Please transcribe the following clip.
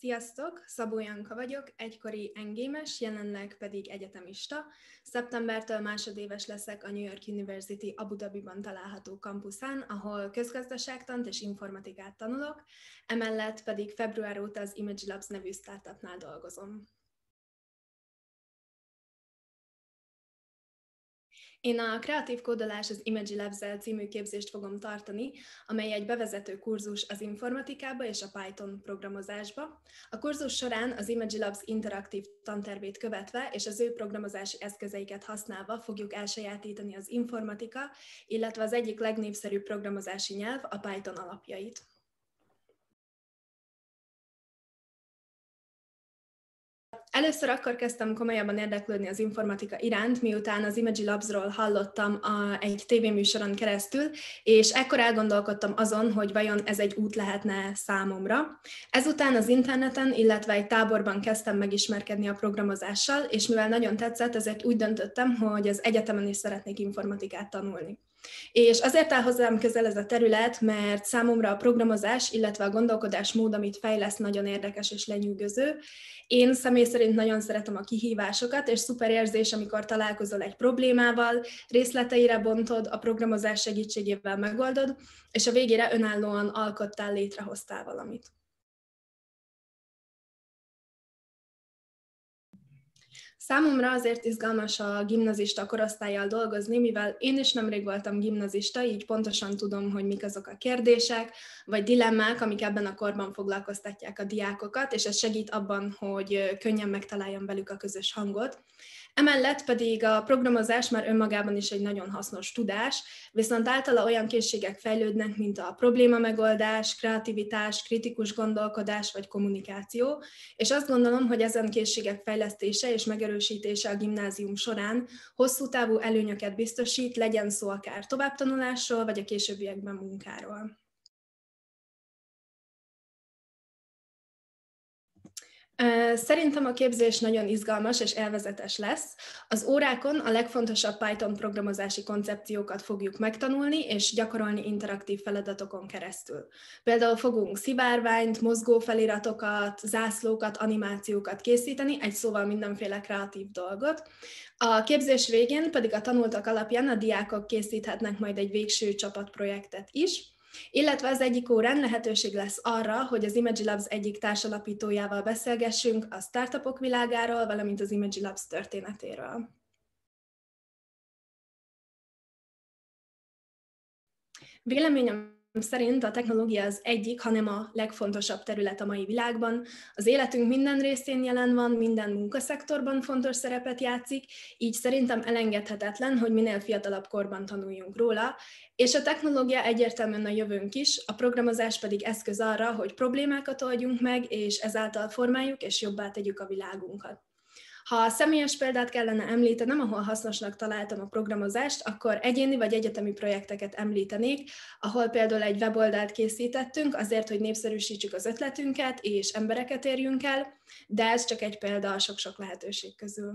Sziasztok! Szabó Janka vagyok, egykori engémes, jelenleg pedig egyetemista. Szeptembertől másodéves leszek a New York University Abu Dhabiban található kampuszán, ahol közgazdaságtant és informatikát tanulok, emellett pedig február óta az Image Labs nevű startupnál dolgozom. Én a Kreatív Kódolás az Image labs című képzést fogom tartani, amely egy bevezető kurzus az informatikába és a Python programozásba. A kurzus során az Image Labs interaktív tantervét követve és az ő programozási eszközeiket használva fogjuk elsajátítani az informatika, illetve az egyik legnépszerűbb programozási nyelv, a Python alapjait. Először akkor kezdtem komolyabban érdeklődni az informatika iránt, miután az Imagi Labsról hallottam a, egy tévéműsoron keresztül, és ekkor elgondolkodtam azon, hogy vajon ez egy út lehetne számomra. Ezután az interneten, illetve egy táborban kezdtem megismerkedni a programozással, és mivel nagyon tetszett, ezért úgy döntöttem, hogy az egyetemen is szeretnék informatikát tanulni. És azért áll hozzám közel ez a terület, mert számomra a programozás, illetve a gondolkodásmód, amit fejleszt, nagyon érdekes és lenyűgöző. Én személy szerint nagyon szeretem a kihívásokat, és szuper érzés, amikor találkozol egy problémával, részleteire bontod, a programozás segítségével megoldod, és a végére önállóan alkottál, létrehoztál valamit. Számomra azért izgalmas a gimnazista korosztályjal dolgozni, mivel én is nemrég voltam gimnazista, így pontosan tudom, hogy mik azok a kérdések, vagy dilemmák, amik ebben a korban foglalkoztatják a diákokat, és ez segít abban, hogy könnyen megtaláljam velük a közös hangot. Emellett pedig a programozás már önmagában is egy nagyon hasznos tudás, viszont általa olyan készségek fejlődnek, mint a probléma megoldás, kreativitás, kritikus gondolkodás vagy kommunikáció, és azt gondolom, hogy ezen készségek fejlesztése és megerősítése a gimnázium során hosszú távú előnyöket biztosít, legyen szó akár továbbtanulásról, vagy a későbbiekben munkáról. Szerintem a képzés nagyon izgalmas és elvezetes lesz. Az órákon a legfontosabb Python programozási koncepciókat fogjuk megtanulni és gyakorolni interaktív feladatokon keresztül. Például fogunk szivárványt, mozgó feliratokat, zászlókat, animációkat készíteni, egy szóval mindenféle kreatív dolgot. A képzés végén pedig a tanultak alapján a diákok készíthetnek majd egy végső csapatprojektet is, illetve az egyik órán lehetőség lesz arra, hogy az Imagi Labs egyik társalapítójával beszélgessünk a startupok világáról, valamint az Imagi Labs történetéről. Véleményem szerint a technológia az egyik, hanem a legfontosabb terület a mai világban. Az életünk minden részén jelen van, minden munkaszektorban fontos szerepet játszik, így szerintem elengedhetetlen, hogy minél fiatalabb korban tanuljunk róla, és a technológia egyértelműen a jövőnk is, a programozás pedig eszköz arra, hogy problémákat oldjunk meg, és ezáltal formáljuk és jobbá tegyük a világunkat. Ha személyes példát kellene említenem, ahol hasznosnak találtam a programozást, akkor egyéni vagy egyetemi projekteket említenék, ahol például egy weboldalt készítettünk azért, hogy népszerűsítsük az ötletünket és embereket érjünk el, de ez csak egy példa a sok-sok lehetőség közül.